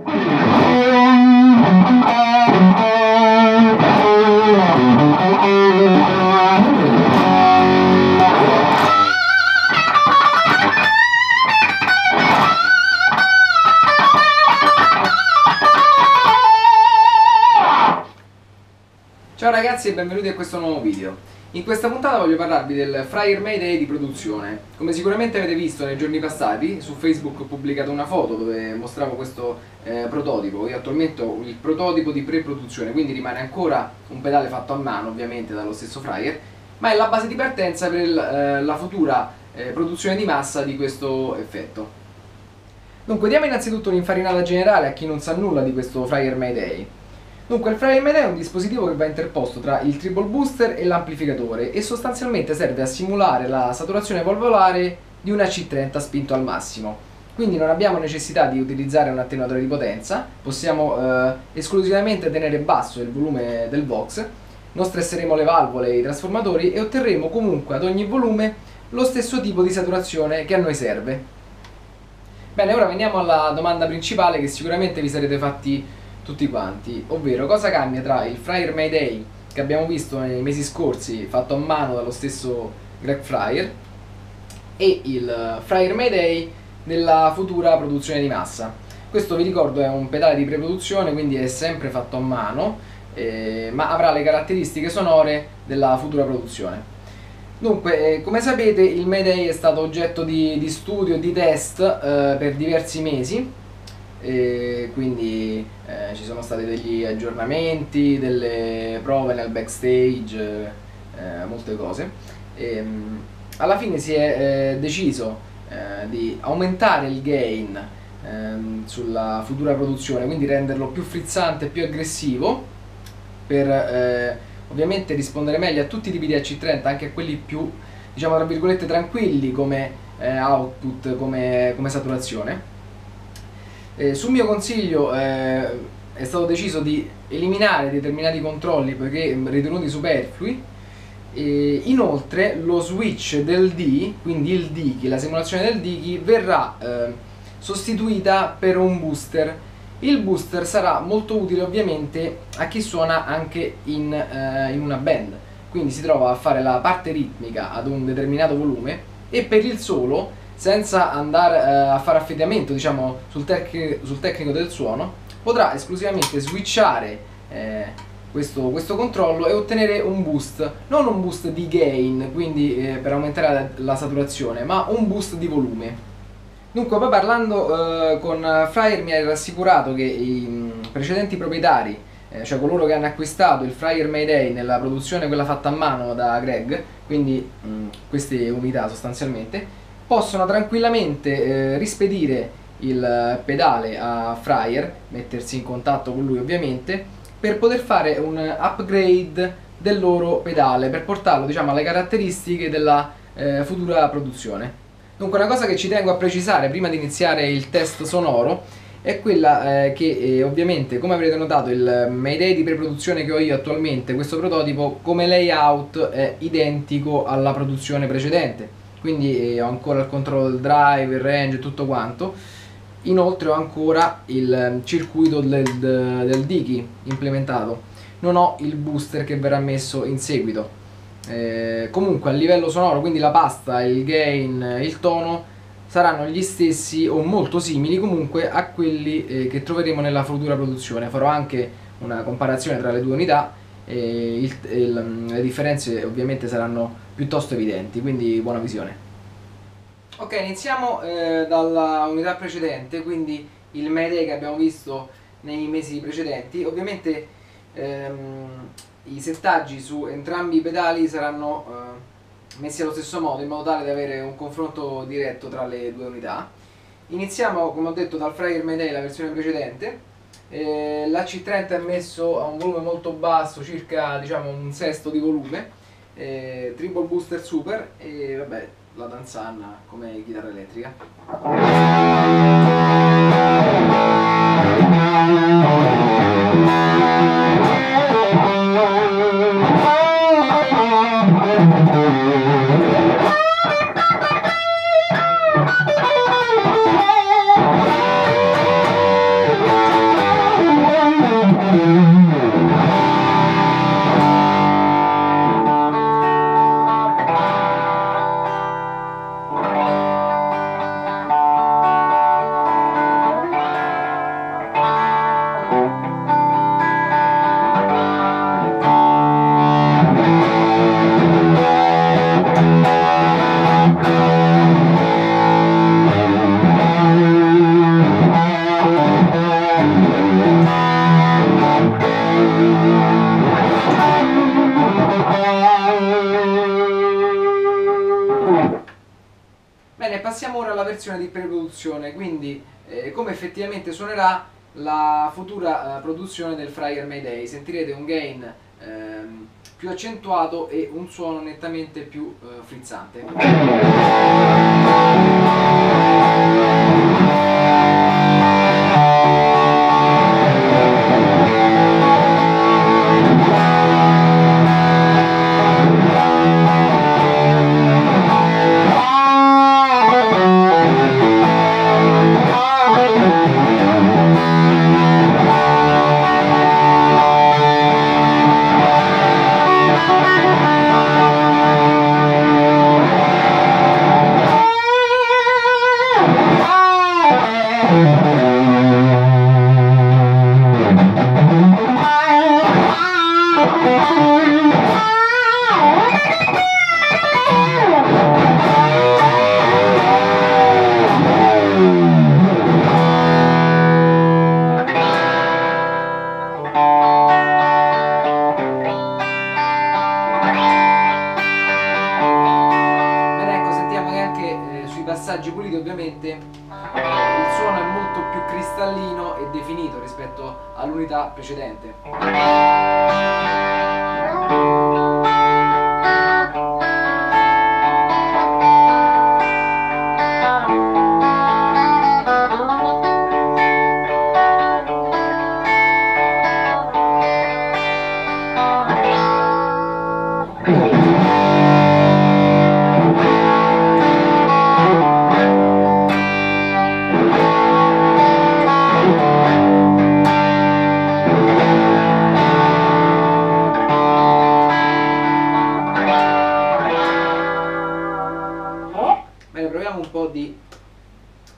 Ciao ragazzi e benvenuti a questo nuovo video. In questa puntata voglio parlarvi del Fryer Mayday di produzione. Come sicuramente avete visto nei giorni passati, su Facebook ho pubblicato una foto dove mostravo questo eh, prototipo. Io attualmente ho il prototipo di pre-produzione, quindi rimane ancora un pedale fatto a mano, ovviamente dallo stesso Fryer, ma è la base di partenza per il, eh, la futura eh, produzione di massa di questo effetto. Dunque, diamo innanzitutto un'infarinata generale a chi non sa nulla di questo Fryer Mayday. Dunque il Frame è un dispositivo che va interposto tra il triple booster e l'amplificatore e sostanzialmente serve a simulare la saturazione valvolare di una C30 spinto al massimo. Quindi non abbiamo necessità di utilizzare un attenuatore di potenza, possiamo eh, esclusivamente tenere basso il volume del Vox, non stresseremo le valvole e i trasformatori e otterremo comunque ad ogni volume lo stesso tipo di saturazione che a noi serve. Bene, ora veniamo alla domanda principale che sicuramente vi sarete fatti tutti quanti, ovvero cosa cambia tra il Fryer Mayday che abbiamo visto nei mesi scorsi fatto a mano dallo stesso Greg Fryer e il Fryer Mayday della futura produzione di massa. Questo vi ricordo è un pedale di preproduzione quindi è sempre fatto a mano eh, ma avrà le caratteristiche sonore della futura produzione. Dunque, eh, come sapete il Mayday è stato oggetto di, di studio e di test eh, per diversi mesi e quindi eh, ci sono stati degli aggiornamenti, delle prove nel backstage, eh, molte cose. E, um, alla fine si è eh, deciso eh, di aumentare il gain ehm, sulla futura produzione, quindi renderlo più frizzante, più aggressivo, per eh, ovviamente rispondere meglio a tutti i tipi di AC30, anche a quelli più, diciamo tra virgolette, tranquilli come eh, output, come, come saturazione eh, sul mio consiglio eh, è stato deciso di eliminare determinati controlli perché ritenuti superflui. E inoltre lo switch del D, quindi il Diki, la simulazione del Diki, verrà eh, sostituita per un booster. Il booster sarà molto utile ovviamente a chi suona anche in, eh, in una band, quindi si trova a fare la parte ritmica ad un determinato volume e per il solo senza andare eh, a fare affidamento diciamo, sul, tec sul, tecnico del suono, potrà esclusivamente switchare eh, questo, questo, controllo e ottenere un boost, non un boost di gain, quindi eh, per aumentare la, la, saturazione, ma un boost di volume. Dunque, poi parlando eh, con Fryer mi ha rassicurato che i mh, precedenti proprietari, eh, cioè coloro che hanno acquistato il Fryer Mayday nella produzione quella fatta a mano da Greg, quindi mh, queste unità sostanzialmente, possono tranquillamente eh, rispedire il pedale a Fryer, mettersi in contatto con lui ovviamente, per poter fare un upgrade del loro pedale, per portarlo diciamo, alle caratteristiche della eh, futura produzione. Dunque una cosa che ci tengo a precisare prima di iniziare il test sonoro è quella eh, che eh, ovviamente come avrete notato il Mayday di preproduzione che ho io attualmente, questo prototipo come layout è identico alla produzione precedente quindi eh, ho ancora il controllo del drive, il range tutto quanto. Inoltre ho ancora il ehm, circuito del, del Diki implementato. Non ho il booster che verrà messo in seguito. Eh, comunque a livello sonoro quindi la pasta, il gain, il tono saranno gli stessi o molto simili comunque a quelli eh, che troveremo nella futura produzione. Farò anche una comparazione tra le due unità il, il, le differenze ovviamente saranno piuttosto evidenti, quindi buona visione. Ok, iniziamo eh, dalla unità precedente, quindi il Mayday che abbiamo visto nei mesi precedenti. Ovviamente ehm, i settaggi su entrambi i pedali saranno eh, messi allo stesso modo, in modo tale da avere un confronto diretto tra le due unità. Iniziamo, come ho detto, dal Fryer Mayday, la versione precedente. Eh, la C30 è messo a un volume molto basso, circa diciamo, un sesto di volume eh, Triple Booster Super e vabbè la danzanna come chitarra elettrica. Bene, passiamo ora alla versione di pre-produzione, quindi eh, come effettivamente suonerà la futura eh, produzione del Fryer Mayday. Sentirete un gain ehm, più accentuato e un suono nettamente più eh, frizzante. Passaggi puliti ovviamente il suono è molto più cristallino e definito rispetto all'unità precedente.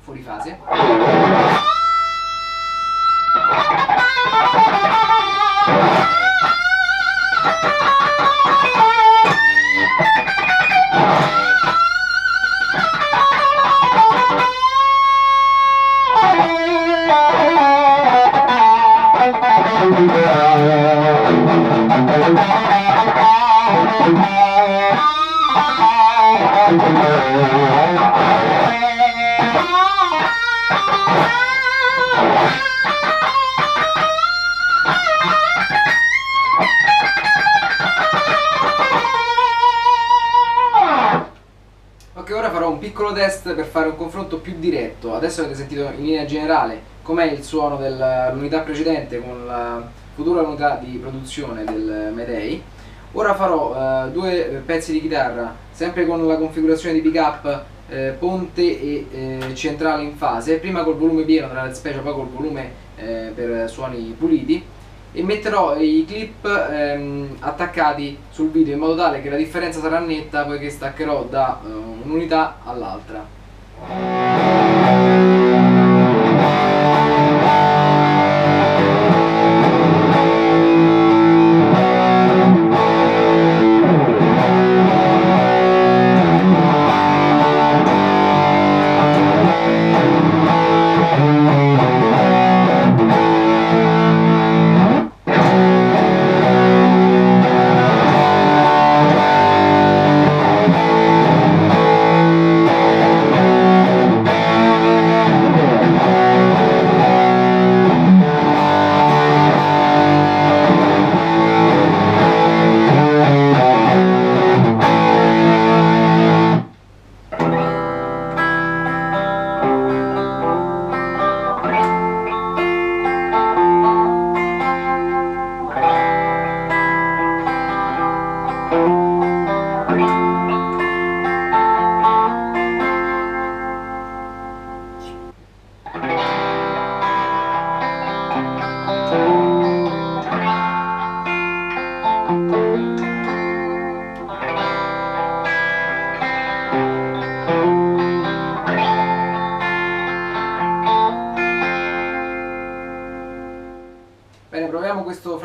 Fuorifase. Ok, test per fare un confronto più diretto. Adesso avete sentito in linea generale com'è il suono dell'unità precedente con la futura unità di produzione del Medei. Ora farò eh, due pezzi di chitarra, sempre con la configurazione di pickup eh, ponte e eh, centrale in fase, prima col volume pieno della Red Special, poi col volume eh, per suoni puliti e metterò i clip ehm, attaccati sul video in modo tale che la differenza sarà netta poiché staccherò da eh, un'unità all'altra. Bene,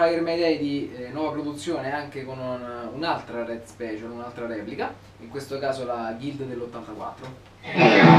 Flyer Mayday di eh, nuova produzione anche con un- un'altra Red Special, un'altra replica, in questo caso la Guild dell'84.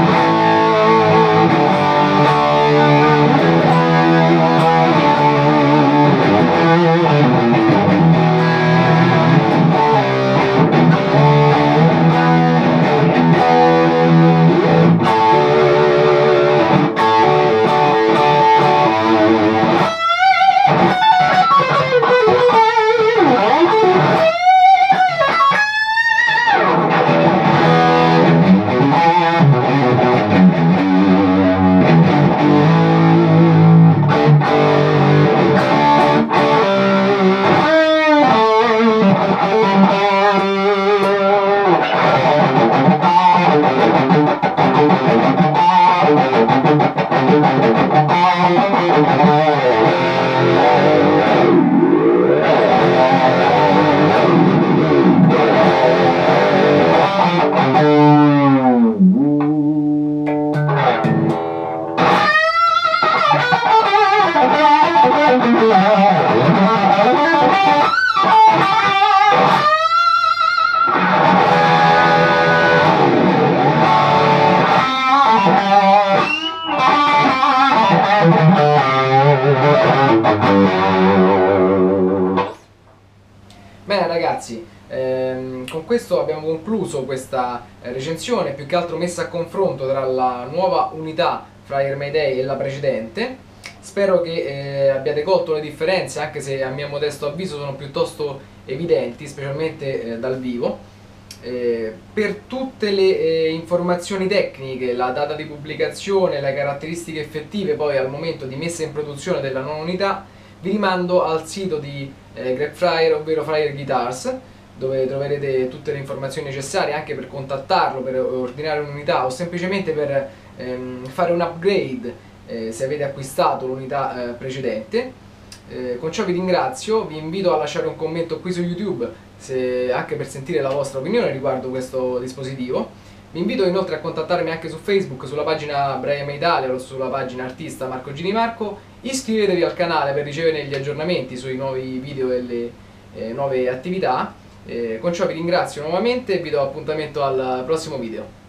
Bene ragazzi, ehm, con questo abbiamo concluso questa eh, recensione, più che altro messa a confronto tra la nuova unità fra Mayday e la precedente. Spero che eh, abbiate colto le differenze, anche se a mio modesto avviso sono piuttosto evidenti, specialmente eh, dal vivo. Eh, per tutte le eh, informazioni tecniche, la data di pubblicazione, le caratteristiche effettive poi al momento di messa in produzione della nuova unità, vi rimando al sito di eh, Greg Fryer, ovvero Fryer Guitars, dove troverete tutte le informazioni necessarie anche per contattarlo, per ordinare un'unità o semplicemente per ehm, fare un upgrade eh, se avete acquistato l'unità eh, precedente. Eh, con ciò vi ringrazio, vi invito a lasciare un commento qui su YouTube se, anche per sentire la vostra opinione riguardo questo dispositivo. Vi invito inoltre a contattarmi anche su Facebook, sulla pagina Brian Italia o sulla pagina artista Marco Gini Marco. Iscrivetevi al canale per ricevere gli aggiornamenti sui nuovi video e le eh, nuove attività. Eh, con ciò vi ringrazio nuovamente e vi do appuntamento al prossimo video.